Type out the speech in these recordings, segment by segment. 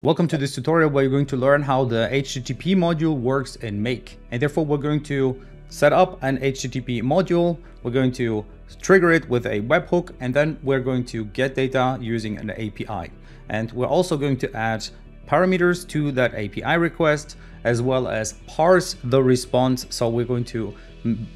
Welcome to this tutorial where you're going to learn how the HTTP module works in Make. And therefore we're going to set up an HTTP module. We're going to trigger it with a webhook and then we're going to get data using an API. And we're also going to add parameters to that API request as well as parse the response. So we're going to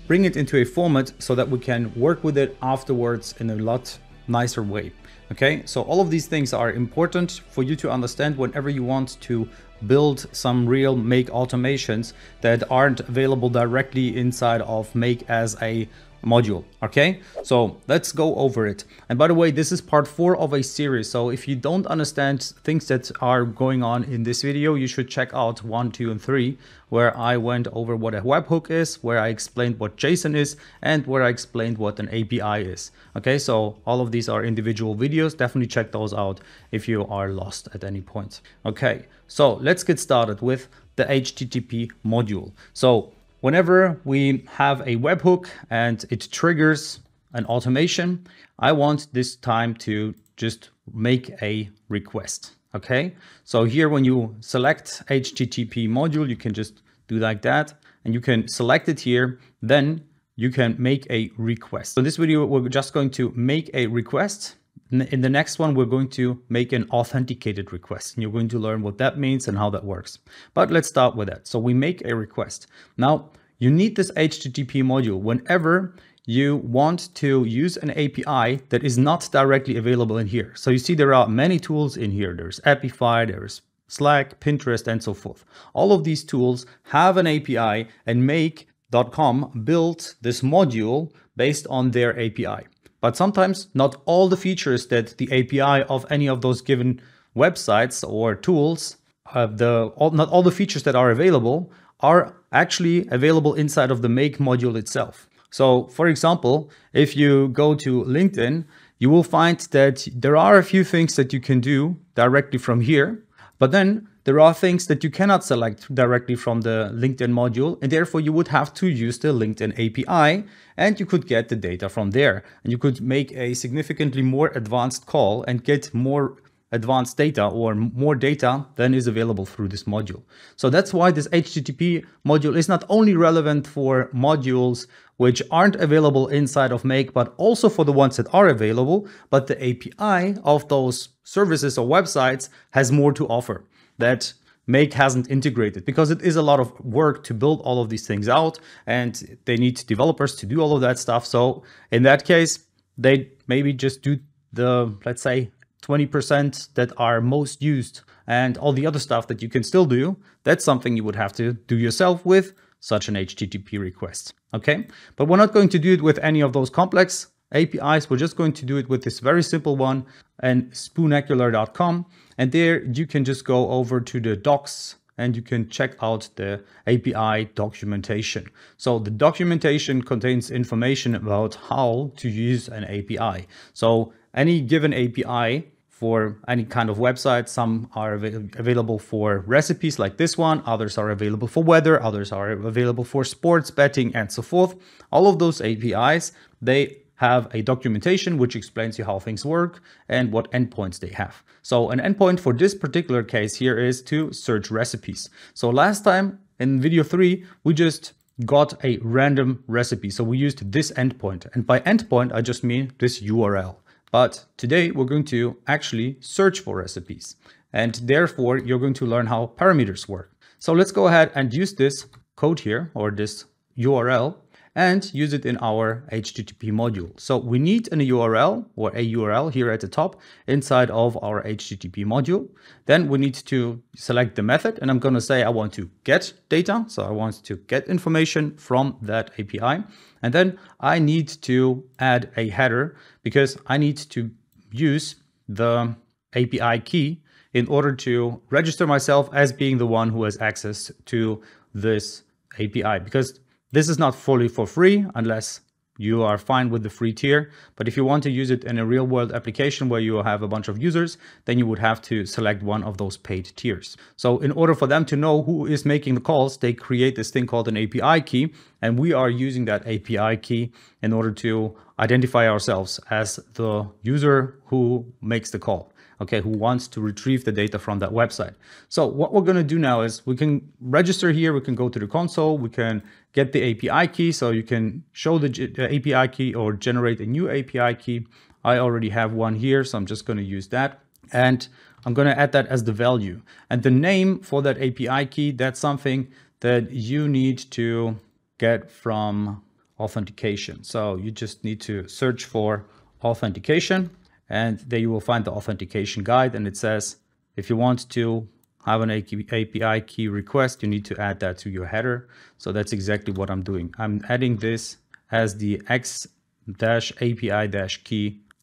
bring it into a format so that we can work with it afterwards in a lot nicer way. Okay, so all of these things are important for you to understand whenever you want to build some real make automations that aren't available directly inside of make as a module okay? So let's go over it. And by the way this is part four of a series so if you don't understand things that are going on in this video you should check out one two and three where i went over what a webhook is where i explained what json is and where i explained what an api is okay? So all of these are individual videos. Definitely check those out if you are lost at any point okay? So let's get started with the http module. So Whenever we have a webhook and it triggers an automation, I want this time to just make a request. Okay, so here when you select HTTP module, you can just do like that and you can select it here. Then you can make a request. So in this video, we're just going to make a request. In the next one, we're going to make an authenticated request. And you're going to learn what that means and how that works. But let's start with that. So we make a request. Now, you need this HTTP module whenever you want to use an API that is not directly available in here. So you see there are many tools in here. There's Apify, there's Slack, Pinterest, and so forth. All of these tools have an API and make.com built this module based on their API. But sometimes not all the features that the API of any of those given websites or tools, uh, the all, not all the features that are available are actually available inside of the make module itself. So for example, if you go to LinkedIn, you will find that there are a few things that you can do directly from here, but then there are things that you cannot select directly from the LinkedIn module, and therefore you would have to use the LinkedIn API, and you could get the data from there. And you could make a significantly more advanced call and get more advanced data or more data than is available through this module. So that's why this HTTP module is not only relevant for modules which aren't available inside of Make, but also for the ones that are available, but the API of those services or websites has more to offer that Make hasn't integrated because it is a lot of work to build all of these things out and they need developers to do all of that stuff. So in that case, they maybe just do the, let's say, 20% that are most used and all the other stuff that you can still do, that's something you would have to do yourself with such an HTTP request. Okay, but we're not going to do it with any of those complex APIs. We're just going to do it with this very simple one and spoonacular.com. And there you can just go over to the docs and you can check out the API documentation. So the documentation contains information about how to use an API. So any given API for any kind of website. Some are av available for recipes like this one, others are available for weather, others are available for sports betting and so forth. All of those APIs, they have a documentation which explains you how things work and what endpoints they have. So an endpoint for this particular case here is to search recipes. So last time in video three, we just got a random recipe. So we used this endpoint and by endpoint, I just mean this URL. But today we're going to actually search for recipes. And therefore, you're going to learn how parameters work. So let's go ahead and use this code here or this URL and use it in our HTTP module. So we need an URL or a URL here at the top inside of our HTTP module. Then we need to select the method and I'm going to say I want to get data. So I want to get information from that API. And then I need to add a header because I need to use the API key in order to register myself as being the one who has access to this API because this is not fully for free unless you are fine with the free tier. But if you want to use it in a real world application where you have a bunch of users, then you would have to select one of those paid tiers. So in order for them to know who is making the calls, they create this thing called an API key. And we are using that API key in order to identify ourselves as the user who makes the call. okay, who wants to retrieve the data from that website. So what we're going to do now is we can register here. We can go to the console. We can get the API key. So you can show the, API key or generate a new API key. I already have one here, so I'm just going to use that. And I'm going to add that as the value. And the name for that API key, that's something that you need to get from authentication. So you just need to search for authentication and there you will find the authentication guide and it says if you want to have an API key request, you need to add that to your header. So that's exactly what I'm doing. I'm adding this as the x-api-key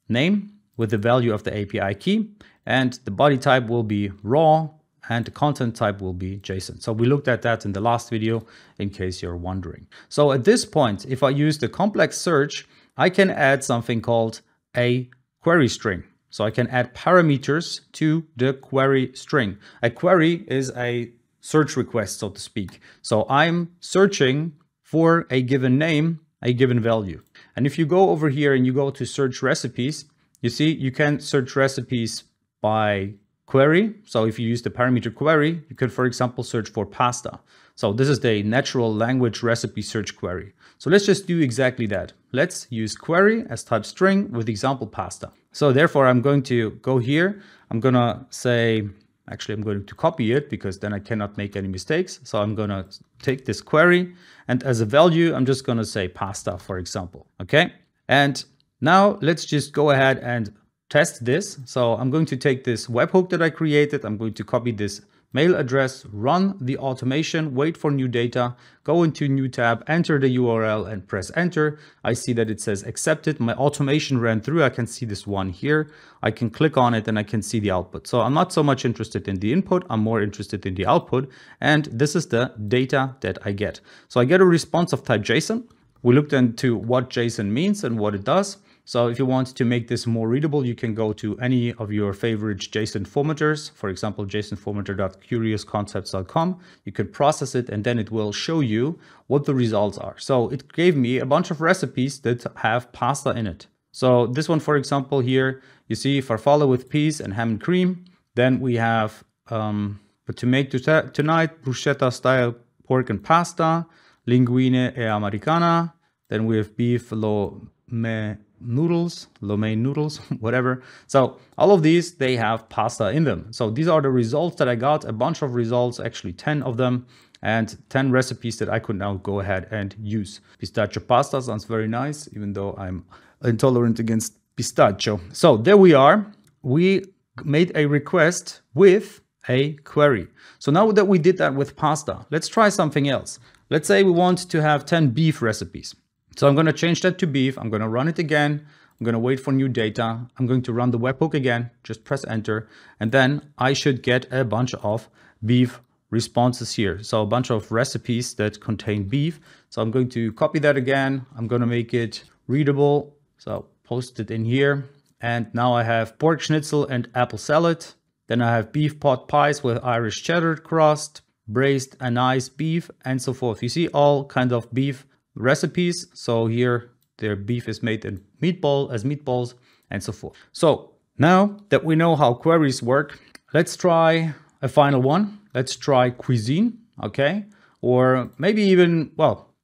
name with the value of the API key and the body type will be raw and the content type will be JSON. So we looked at that in the last video in case you're wondering. So at this point, if I use the complex search, I can add something called a query string. So I can add parameters to the query string. A query is a search request, so to speak. So I'm searching for a given name, a given value. And if you go over here and you go to search recipes, you see you can search recipes by query. So if you use the parameter query, you could, for example, search for pasta. So this is the natural language recipe search query. So let's just do exactly that. Let's use query as type string with example pasta. So therefore, I'm going to go here. I'm going to say, actually, I'm going to copy it because then I cannot make any mistakes. So I'm going to take this query and as a value, I'm just going to say pasta, for example. Okay. And now let's just go ahead and test this. So I'm going to take this webhook that I created. I'm going to copy this mail address, run the automation, wait for new data, go into new tab, enter the URL and press enter. I see that it says accepted. My automation ran through. I can see this one here. I can click on it and I can see the output. So I'm not so much interested in the input. I'm more interested in the output. And this is the data that I get. So I get a response of type JSON. We looked into what JSON means and what it does. So if you want to make this more readable, you can go to any of your favorite JSON formatters, for example, jsonformatter.curiousconcepts.com. You can process it and then it will show you what the results are. So it gave me a bunch of recipes that have pasta in it. So this one, for example, here, you see farfalle with peas and ham and cream. Then we have, um, but to make tonight, bruschetta style pork and pasta, linguine e americana. Then we have beef lo me noodles, lo mein noodles, whatever. So all of these, they have pasta in them. So these are the results that I got, a bunch of results, actually 10 of them and 10 recipes that I could now go ahead and use. Pistachio pasta sounds very nice, even though I'm intolerant against pistachio. So there we are. We made a request with a query. So now that we did that with pasta, let's try something else. Let's say we want to have 10 beef recipes. So I'm going to change that to beef. I'm going to run it again. I'm going to wait for new data. I'm going to run the webhook again. Just press enter. And then I should get a bunch of beef responses here. So a bunch of recipes that contain beef. So I'm going to copy that again. I'm going to make it readable. So post it in here. And now I have pork schnitzel and apple salad. Then I have beef pot pies with Irish cheddar crust, braised anise beef, and so forth. You see all kind of beef recipes. So here their beef is made in meatball as meatballs and so forth. So now that we know how queries work, let's try a final one. Let's try cuisine, okay? Or maybe even, well,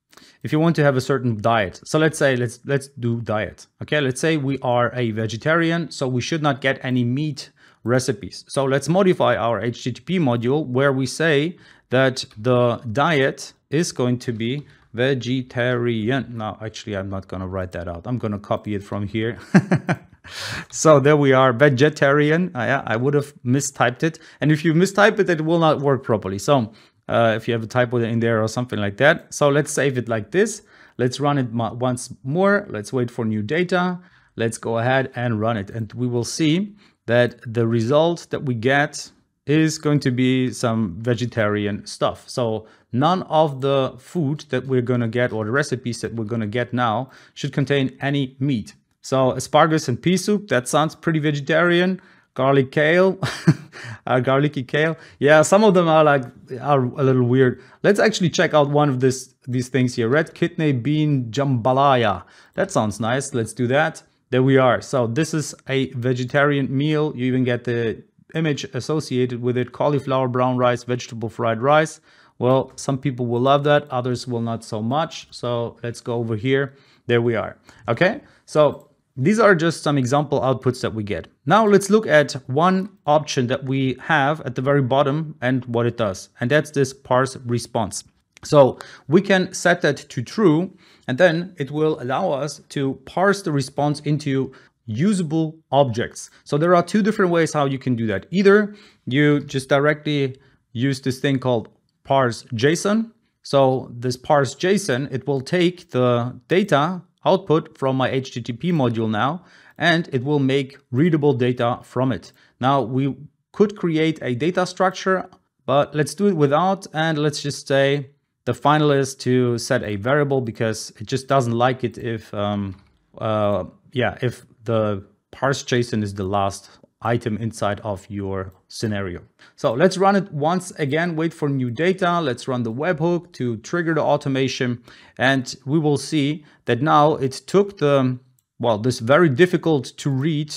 if you want to have a certain diet. So let's say, let's, let's do diet, okay? Let's say we are a vegetarian, so we should not get any meat recipes. So let's modify our HTTP module where we say that the diet is going to be vegetarian. No, actually, I'm not going to write that out. I'm going to copy it from here. so there we are, vegetarian. Uh, yeah, I would have mistyped it. And if you mistype it, it will not work properly. So uh, if you have a typo in there or something like that. So let's save it like this. Let's run it once more. Let's wait for new data. Let's go ahead and run it. And we will see that the result that we get is going to be some vegetarian stuff. So none of the food that we're going to get or the recipes that we're going to get now should contain any meat. So asparagus and pea soup, that sounds pretty vegetarian. Garlic kale, uh, garlicky kale. Yeah, some of them are like are a little weird. Let's actually check out one of this these things here. Red kidney bean jambalaya. That sounds nice. Let's do that. There we are. So this is a vegetarian meal. You even get the image associated with it, cauliflower brown rice, vegetable fried rice. Well, some people will love that, others will not so much. So let's go over here. There we are. Okay, so these are just some example outputs that we get. Now let's look at one option that we have at the very bottom and what it does. And that's this parse response. So we can set that to true and then it will allow us to parse the response into usable objects. So there are two different ways how you can do that. Either you just directly use this thing called parse JSON. So this parse JSON, it will take the data output from my HTTP module now, and it will make readable data from it. Now we could create a data structure, but let's do it without, and let's just say the final is to set a variable because it just doesn't like it if, um, uh, yeah, if the parse JSON is the last item inside of your scenario. So let's run it once again, wait for new data. Let's run the webhook to trigger the automation. And we will see that now it took the, well, this very difficult to read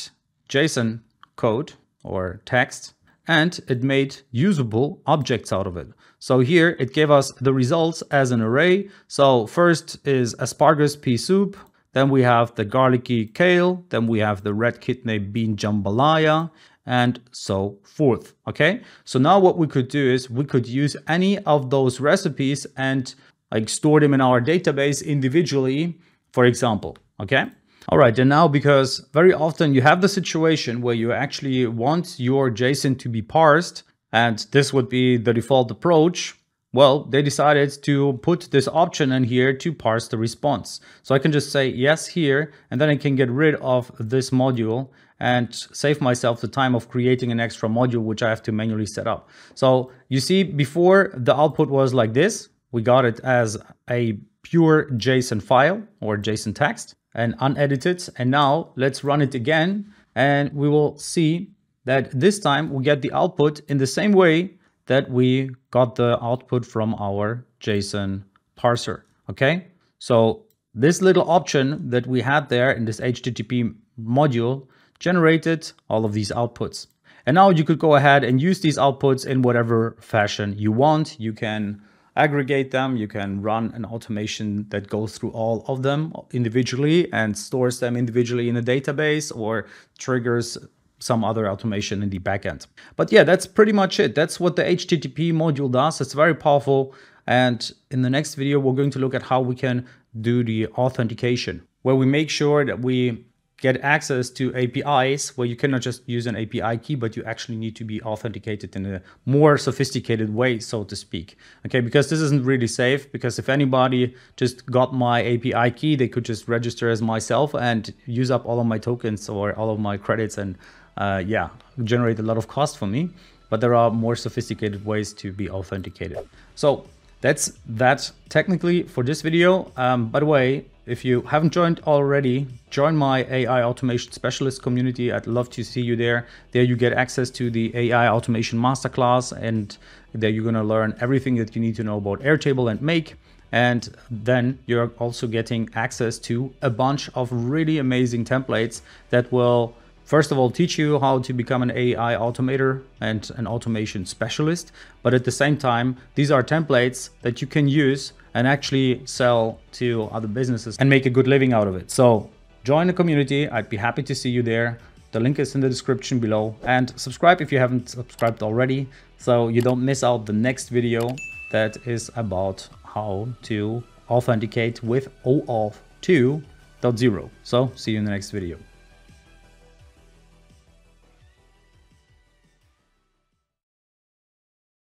JSON code or text, and it made usable objects out of it. So here it gave us the results as an array. So first is asparagus pea soup, then we have the garlicky kale. Then we have the red kidney bean jambalaya and so forth. Okay. So now what we could do is we could use any of those recipes and like store them in our database individually, for example. Okay. All right, and now because very often you have the situation where you actually want your JSON to be parsed, and this would be the default approach, well, they decided to put this option in here to parse the response. So I can just say yes here, and then I can get rid of this module and save myself the time of creating an extra module, which I have to manually set up. So you see before the output was like this, we got it as a pure JSON file or JSON text and unedited. And now let's run it again and we will see that this time we get the output in the same way that we got the output from our JSON parser, okay? So this little option that we had there in this HTTP module generated all of these outputs. And now you could go ahead and use these outputs in whatever fashion you want. You can aggregate them. You can run an automation that goes through all of them individually and stores them individually in a database or triggers some other automation in the backend. But yeah, that's pretty much it. That's what the HTTP module does. It's very powerful. And in the next video, we're going to look at how we can do the authentication, where we make sure that we get access to APIs where you cannot just use an API key, but you actually need to be authenticated in a more sophisticated way, so to speak. Okay, because this isn't really safe, because if anybody just got my API key, they could just register as myself and use up all of my tokens or all of my credits and uh, yeah, generate a lot of cost for me, but there are more sophisticated ways to be authenticated. So that's that technically for this video. Um, by the way, if you haven't joined already, join my AI automation specialist community. I'd love to see you there. There you get access to the AI automation masterclass and there you're gonna learn everything that you need to know about Airtable and Make. And then you're also getting access to a bunch of really amazing templates that will first of all teach you how to become an AI automator and an automation specialist. But at the same time, these are templates that you can use and actually sell to other businesses and make a good living out of it. So join the community. I'd be happy to see you there. The link is in the description below and subscribe if you haven't subscribed already so you don't miss out the next video that is about how to authenticate with OAuth 2.0. So see you in the next video.